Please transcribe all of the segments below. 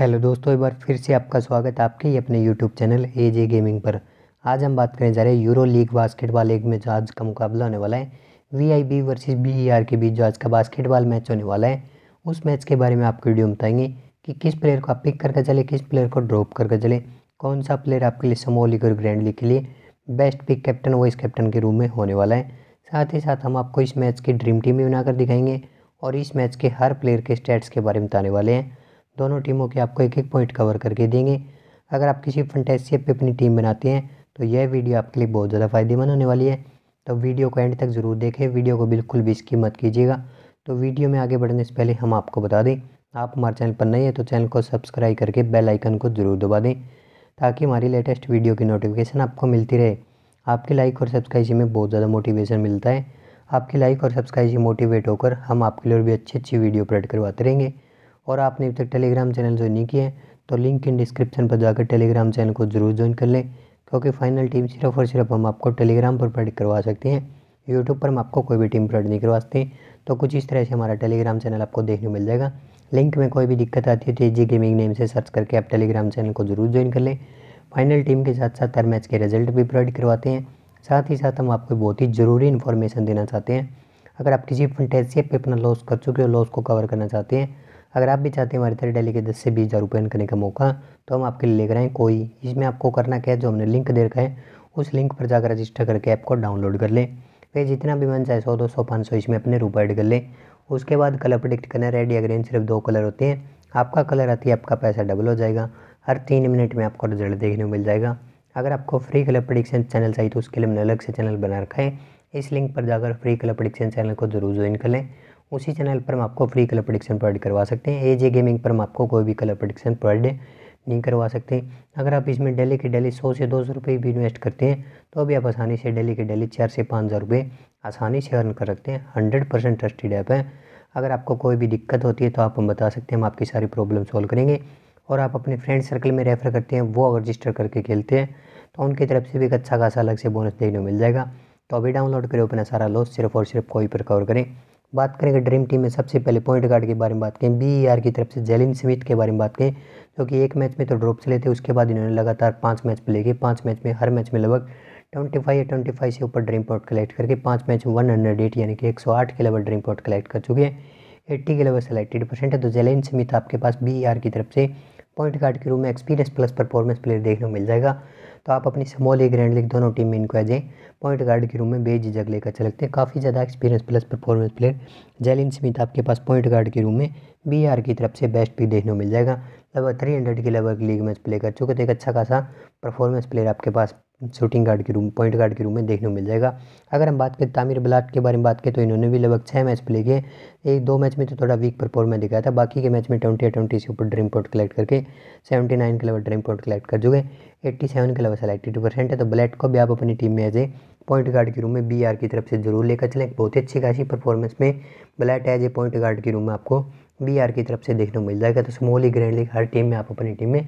Hello दोस्तों, एक बार फिर से आपका स्वागत है आपके अपने YouTube channel A J gaming पर। आज हम बात करने जा रहे हैं यूरो लीग बास्केटबॉल लीग में जो आज का मुकाबला होने वाला है। V I B versus B E R के बीच जो आज का बास्केटबॉल मैच होने वाला है, उस मैच के बारे में आपको वीडियो बताएँगे कि किस प्लेयर को आप पिक करके चले, किस प्लेयर को ड्रॉप करके चले कौन सा प्लेयर आपके लिए समोल लीग और ग्रैंड लीग के लिए best pick captain vice captain के रूम में होने वाला है। साथ ही साथ हम आपको इस मैच की ड्रीम टीम भी बनाकर दिखाएँगे और इस मैच के हर प्लेयर के स्टैट्स के बारे में बताने वाले हैं। दोनों टीमों के आपको एक एक पॉइंट कवर करके देंगे। अगर आप किसी फंटेसी पे अपनी टीम बनाते हैं तो यह वीडियो आपके लिए बहुत ज़्यादा फ़ायदेमंद होने वाली है। तो वीडियो को एंड तक ज़रूर देखें वीडियो को बिल्कुल भी इसकी मत कीजिएगा। तो वीडियो में आगे बढ़ने से पहले हम आपको बता दें, आप हमारे चैनल पर नए हैं तो चैनल को सब्सक्राइब करके बेल आइकन को ज़रूर दबा दें, ताकि हमारी लेटेस्ट वीडियो की नोटिफिकेशन आपको मिलती रहे। आपकी लाइक और सब्सक्राइब से हमें बहुत ज़्यादा मोटिवेशन मिलता है। आपकी लाइक और सब्सक्राइब से मोटिवेट होकर हम आपके लिए भी अच्छी अच्छी वीडियो अपलोड करवाते रहेंगे। और आपने अभी तक टेलीग्राम चैनल ज्वाइन नहीं किया है तो लिंक इन डिस्क्रिप्शन पर जाकर टेलीग्राम चैनल को ज़रूर ज्वाइन कर लें, क्योंकि फाइनल टीम सिर्फ़ और सिर्फ़ हम आपको टेलीग्राम पर प्रोवाइड करवा सकते हैं। यूट्यूब पर हम आपको कोई भी टीम प्रोवाइड नहीं करवा सकते तो कुछ इस तरह से हमारा टेलीग्राम चैनल आपको देखने मिल जाएगा। लिंक में कोई भी दिक्कत आती है तो जी गेमिंग नेम से सर्च करके आप टेलीग्राम चैनल को ज़रूर ज्वाइन कर लें। फाइनल टीम के साथ साथ हर मैच के रिज़ल्ट भी प्रोवाइड करवाते हैं। साथ ही साथ हम आपको बहुत ही ज़रूरी इन्फॉर्मेशन देना चाहते हैं। अगर आप किसी फंटेसिया पे अपना लॉस कर चुके हो लॉस को कवर करना चाहते हैं अगर आप भी चाहते हैं हमारी तरह डेली के दस से बीस हज़ार रुपये करने का मौका तो हम आपके लिए लेकर आए कोई। इसमें आपको करना क्या है, जो हमने लिंक दे रखा है, उस लिंक पर जाकर रजिस्टर करके ऐप को डाउनलोड कर लें। फिर जितना भी मन चाहे सौ, दो सौ, पाँच सौ इसमें अपने रुपये ऐड कर लें। उसके बाद कलर प्रडिक्ट करना रेड या ग्रीन सिर्फ़ दो कलर होते हैं, आपका कलर आती है, आपका पैसा डबल हो जाएगा। हर तीन मिनट में आपको रिज़ल्ट देखने को मिल जाएगा। अगर आपको फ्री कलर प्रडिक्शन चैनल चाहिए तो उसके लिए हमने अलग से चैनल बना रखा है। इस लिंक पर जाकर फ्री कलर प्रडिक्शन चैनल को ज़रूर ज्वाइन कर लें। उसी चैनल पर हम आपको फ्री कलर प्रडिक्शन प्रोवाइड करवा सकते हैं। ए जे गेमिंग पर हम आपको कोई भी कलर प्रडिक्शन प्रोवाइड नहीं करवा सकते। अगर आप इसमें डेली के डेली सौ से दो सौ रुपये भी इन्वेस्ट करते हैं तो अभी आप आसानी से डेली के डेली चार से पाँच हज़ार रुपये आसानी से अर्न कर सकते हैं। हंड्रेड परसेंट ट्रस्टेड ऐप है। अगर आपको कोई भी दिक्कत होती है तो आप हम बता सकते हैं, हम आपकी सारी प्रॉब्लम सॉल्व करेंगे। और आप अपने फ्रेंड सर्कल में रेफ़र करते हैं, वो अगर रजिस्टर करके खेलते हैं। तो उनकी तरफ़ से भी एक अच्छा खासा अलग से बोनस देखने को मिल जाएगा। तो अभी डाउनलोड करें, अपना सारा लॉस सिर्फ़ और सिर्फ़ कोई पर कवर करें। बात करेंगे ड्रीम टीम में सबसे पहले पॉइंट गार्ड के बारे में बात करें बी आर की तरफ़ से जेलिन स्मिथ के बारे में बात करें, जो कि एक मैच में तो ड्रॉप चले थे उसके बाद इन्होंने लगातार पाँच मैच प्ले किए पाँच मैच में हर मैच में लगभग ट्वेंटी फाइव या ट्वेंटी फाइव से ऊपर ड्रीम पॉट कलेक्ट करके पाँच मैच में वन हंड्रेड एट यानी कि एक सौ आठ के लेवल ड्रीम पॉट कलेक्ट कर चुके हैं एट्टी के लेवल सेलेक्टेड परसेंट है तो जेलिन स्मिथ आपके पास बी आर की तरफ़ से पॉइंट गार्ड के रूम में एक्सपीरियंस प्लस परफॉर्मेंस प्लेयर देखने को मिल जाएगा। तो आप अपनी स्मॉल लीग ग्रैंड लीग दोनों टीम में इनको एज ए पॉइंट गार्ड के रूम में बेझिझक लेकर चलते हैं। काफ़ी ज़्यादा experience plus performance player Jalen Smith आपके पास पॉइंट गार्ड के रूम में बी आर की तरफ़ से बेस्ट पिक देखने को मिल जाएगा। लगभग थ्री हंड्रेड के लेवल लीग मैच प्ले कर चुके थे एक अच्छा खासा परफॉर्मेंस प्लेयर आपके पास शूटिंग गार्ड के रूम, पॉइंट गार्ड के रूम में देखने को मिल जाएगा। अगर हम बात करें तामिर बलाट के बारे में बात करें तो इन्होंने भी लगभग छः मैच प्ले किए। एक दो मैच में तो थोड़ा वीक परफॉर्मेंस दिखाया था। बाकी के मैच में ट्वेंटी या ट्वेंटी से ऊपर ड्रीम पॉइंट कलेक्ट करके सेवेंटी नाइन के लेवल ड्रीम पॉइंट कलेक्ट कर चुके एट्टी सेवन के लेवल सेलेक्टी टू परसेंट है। तो ब्लैट को भी आप अपनी टीम में एज ए पॉइंट गार्ड के रूम में बी आर की तरफ़ से ज़रूर लेकर चलें। बहुत ही अच्छी खासी परफॉर्मेंस में Blatt as a point guard के रूम में आपको बी आर की तरफ़ से देखने को मिल जाएगा। तो स्मॉल लीग ग्रैंड लीग हर टीम में, आप अपनी टीम में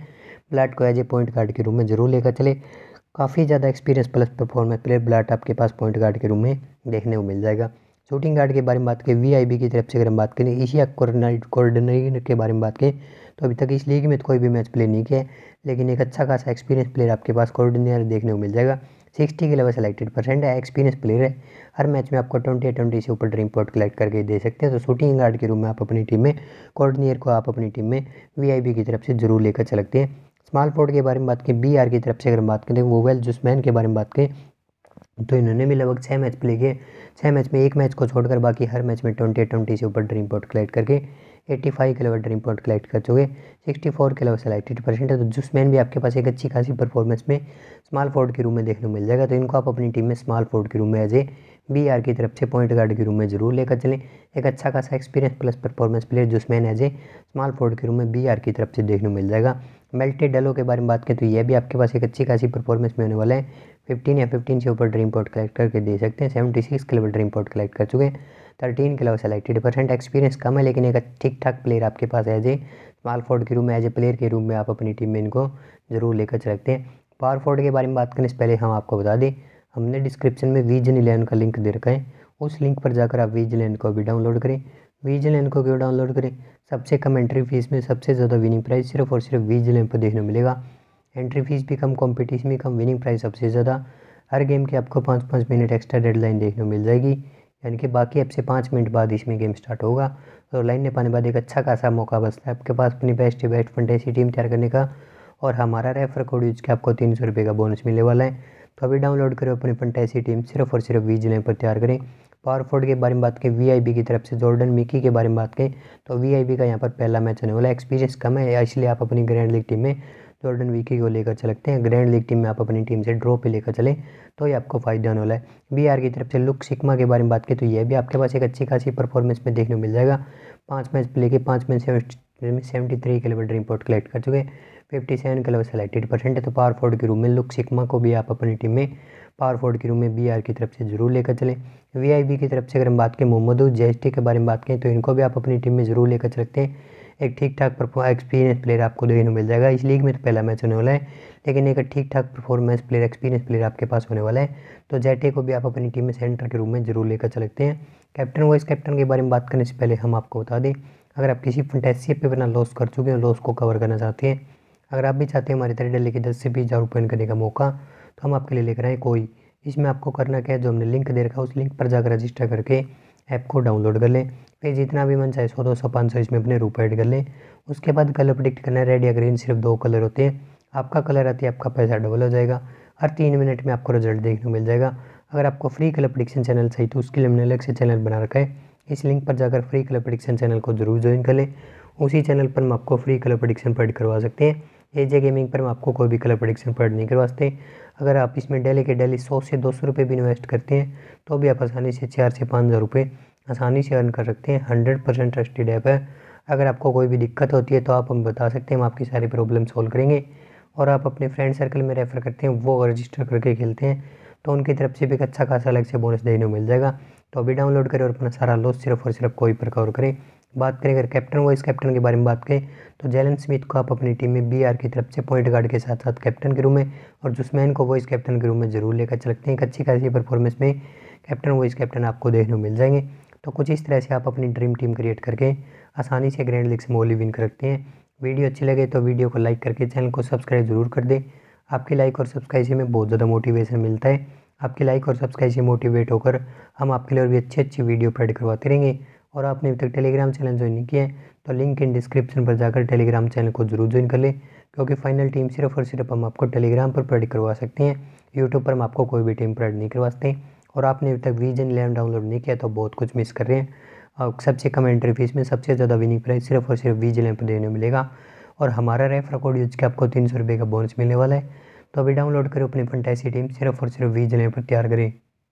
ब्लैट को एज ए पॉइंट गार्ड के रूम में ज़रूर लेकर चले। काफ़ी ज़्यादा experience plus performance player Blatt आपके पास पॉइंट गार्ड के रूम में देखने को मिल जाएगा। शूटिंग गार्ड के बारे में बात करें वीआईबी की तरफ़ से अगर हम बात करें, एशिया कोऑर्डिनेटर के बारे में बात करें तो अभी तक इस लीग में तो कोई भी मैच प्ले नहीं किया लेकिन एक अच्छा खासा एक्सपीरियंस प्लेयर आपके पास कोऑर्डिनेटर देखने को मिल जाएगा। सिक्सटी के लेवल सेलेक्टेड परसेंट है एक्सपीरियंस प्लेयर है। हर मैच में आपको ट्वेंटी या ट्वेंटी से ऊपर ड्रीम पॉट कलेक्ट करके दे सकते हैं। तो शूटिंग गार्ड के रूम में आप अपनी टीम में कोऑर्डिनेटर को आप अपनी टीम में वीआईबी की तरफ़ से ज़रूर लेकर चलते हैं। स्मॉल फोर्ड के बारे में बात करें बी आर की तरफ़ से अगर हम बात करें वोवेल जुस्मैन के बारे में बात करें तो इन्होंने भी लगभग छः मैच प्ले किए। छः मैच में एक मैच को छोड़कर बाकी हर मैच में ट्वेंटी ट्वेंटी से ऊपर ड्रीम पोर्ट कलेक्ट करके एट्टी फाइव के लेवल ड्रीम पॉइंट कलेक्ट कर चुके सिक्सटी फोर के लेवल सेलेक्टेड परसेंट है। तो जुसमैन भी आपके पास एक अच्छी खासी परफॉर्मेंस में स्मॉल फोर्ड के रूम में देखने को मिल जाएगा तो इनको आप अपनी टीम में स्मॉल फोर्ड के रूम में एज ए बी आर की तरफ़ से पॉइंट गार्ड के रूम में ज़रूर लेकर चलें। एक अच्छा खासा एक्सपीरियंस प्लस परफॉर्मेंस प्लेयर जुसमैन एज ए स्मॉल फोर्ड के रूम में बी आर की तरफ़ से देखने को मिल जाएगा। मेल्टेड डलो के बारे में बात करें तो यह भी आपके पास एक अच्छी खासी परफॉर्मेंस में होने वाला है। फिफ्टीन या फिफ्टीन से ऊपर ड्रीम पॉट कलेक्ट करके दे सकते हैं। सेवेंटी सिक्स के लेवल ड्रीम पॉट कलेक्ट कर चुके हैं। थर्टीन के लेवल सेलेक्टेड परसेंट एक्सपीरियंस कम है, लेकिन एक ठीक ठाक प्लेयर आपके पास एज ए स्मॉल फोर्ड के रूम में एज ए प्लेयर के रूम में आप अपनी टीम में इनको ज़रूर लेकर चलते हैं। पावर फोर्ड के बारे में बात करने से पहले हम आपको बता दें, हमने डिस्क्रिप्शन में वीजन इलेवन का लिंक दे रखा है। उस लिंक पर जाकर आप वीज इलेवन को भी डाउनलोड करें। विजिलेंट को क्यों डाउनलोड करें? सबसे कम एंट्री फ़ीस में सबसे ज़्यादा विनिंग प्राइस सिर्फ़ और सिर्फ़ विजिलेंट पर देखने मिलेगा। एंट्री फ़ीस भी कम कॉम्पिटिशन भी कम विनिंग प्राइस सबसे ज़्यादा। हर गेम के आपको पाँच पाँच मिनट एक्स्ट्रा डेडलाइन देखने मिल जाएगी। यानी कि बाकी ऐप से पाँच मिनट बाद इसमें गेम स्टार्ट होगा। तो लाइन ने पाने बाद एक अच्छा खासा मौका बचता है। आपके पास अपनी बेस्ट बेस्ट फंटेसी टीम तैयार करने का और हमारा रेफर कोड यूज़ के आपको तीन सौ रुपये का बोनस मिलने वाला है। तो अभी डाउनलोड करें अपनी फंटेसी टीम सिर्फ़ और सिर्फ़ वीजिले पर तैयार करें। पावर फोर्ड के बारे में बात करें वी की तरफ़ से जॉर्डन मिकी के बारे में बात करें तो वी का यहाँ पर पहला मैच होने वाला एक्सपीरियंस कम है, इसलिए आप अपनी ग्रैंड लीग टीम में जॉर्डन विकी को लेकर चलते हैं। ग्रैंड लीग टीम में आप अपनी टीम से ड्रॉ पे लेकर चलें तो ये आपको फ़ायदा होने वाला है। बीआर की तरफ़ से लुक सिकमा के बारे में बात करें तो ये भी आपके पास एक अच्छी खासी परफॉर्मेंस में देखने को मिल जाएगा। पाँच मैच प्ले के पाँच match seventy three kilometre report collect कर चुके fifty seven kilo selected percent है तो पावर फोर्ड के रूम में लुक सिकमा को भी आप अपनी टीम में पावर फोर्ड के रूम में बीआर की तरफ़ से ज़रूर लेकर चलें। वी की तरफ़ से अगर हम बात करें, मोहम्मद जे के बारे में बात करें तो इनको भी आप अपनी टीम में ज़रूर लेकर चलते हैं। एक ठीक ठाक एक्सपीरियंस प्लेयर आपको देखने को मिल जाएगा। इस लीग में तो पहला मैच होने वाला है, लेकिन एक ठीक ठाक परफॉर्मेंस प्लेयर एक्सपीरियंस प्लेयर आपके पास होने वाला है। तो जेटे को भी आप अपनी टीम में सेंटर के रूप में ज़रूर लेकर चलते हैं। कैप्टन वाइस कैप्टन के बारे में बात करने से पहले हम आपको बता दें, अगर आप किसी फंटेसी पे अपना लॉस कर चुके हैं लॉस को कवर करना चाहते हैं, अगर आप भी चाहते हैं हमारे तरह डेली के दस से बीस हज़ार रुपये करने का मौका तो हम आपके लिए लेकर आए कोई। इसमें आपको करना क्या है, जो हमने लिंक दे रखा है उस लिंक पर जाकर रजिस्टर करके ऐप को डाउनलोड कर लें। फिर जितना भी मन चाहे सौ, दो सौ, पाँच सौ इसमें अपने रुपये ऐड कर लें। उसके बाद कलर प्रिडिक्ट करना है। रेड या ग्रीन सिर्फ़ दो कलर होते हैं। आपका कलर आती है, आपका पैसा डबल हो जाएगा। हर तीन मिनट में आपको रिज़ल्ट देखने को मिल जाएगा। अगर आपको फ्री कलर प्रिडिक्शन चैनल चाहिए तो उसके लिए हमने अलग से चैनल बना रखा है। इस लिंक पर जाकर फ्री कलर प्रिडिक्शन चैनल को ज़रूर ज्वाइन कर लें। उसी चैनल पर हम आपको फ्री कलर प्रिडिक्शन प्रोवाइड करवा सकते हैं। ए जे गेमिंग पर हम आपको कोई भी कलर प्रोडिक्शन प्रोवाइड नहीं करवा सकते। अगर आप इसमें डेली के डेली सौ से दो सौ रुपये भी इन्वेस्ट करते हैं तो भी आप आसानी से चार से पाँच हज़ार रुपये आसानी से अर्न कर सकते हैं। हंड्रेड परसेंट ट्रस्टेड ऐप है। अगर आपको कोई भी दिक्कत होती है तो आप हम बता सकते हैं, हम आपकी सारी प्रॉब्लम सॉल्व करेंगे। और आप अपने फ्रेंड सर्कल में रेफ़र करते हैं, वो रजिस्टर करके खेलते हैं तो उनकी तरफ़ से भी एक अच्छा खासा अलग से बोनस देने को मिल जाएगा। तो अभी डाउनलोड करें और अपना सारा लॉस सिर्फ़ और सिर्फ़ कोई प्रकार करें। बात करें, अगर कैप्टन वाइस कैप्टन के बारे में बात करें तो जैलन स्मिथ को आप अपनी टीम में बी आर की तरफ़ से पॉइंट गार्ड के साथ साथ कैप्टन के रूम में और जुस्मैन को वाइस कैप्टन के रूम में ज़रूर लेकर चलते हैं। एक अच्छी खासी परफॉर्मेंस में कैप्टन वाइस कैप्टन आपको देखने को मिल जाएँगे। तो कुछ इस तरह से आप अपनी ड्रीम टीम क्रिएट करके आसानी से ग्रैंड लीग से मोली विन कर सकते हैं। वीडियो अच्छी लगे तो वीडियो को लाइक करके चैनल को सब्सक्राइब ज़रूर कर दें। आपकी लाइक और सब्सक्राइब से हमें बहुत ज़्यादा मोटिवेशन मिलता है। आपकी लाइक और सब्सक्राइब से मोटिवेट होकर हम आपके लिए और भी अच्छी अच्छी वीडियो प्रोवाइड करवाते रहेंगे। और आपने अभी तक टेलीग्राम चैनल ज्वाइन नहीं किया है तो लिंक इन डिस्क्रिप्शन पर जाकर टेलीग्राम चैनल को ज़रूर ज्वाइन कर लें, क्योंकि फाइनल टीम सिर्फ़ और सिर्फ़ हम आपको टेलीग्राम पर प्रोवाइड करवा सकते हैं। यूट्यूब पर हम आपको कोई भी टीम प्रोवाइड नहीं करवा सकते और आपने अभी तक विजन इलेवन डाउनलोड नहीं किया तो बहुत कुछ मिस कर रहे हैं। और सबसे कम एंट्री फ़ीस में सबसे ज़्यादा विनिंग प्राइस सिर्फ़ और सिर्फ़ वीज लैंप देने मिलेगा। और हमारा रेफर कोड यूज़ के आपको तीन सौ रुपये का बोनस मिलने वाला है। तो अभी डाउनलोड करें अपनी फंटेसी टीम सिर्फ़ और सिर्फ़ वीज पर तैयार करें।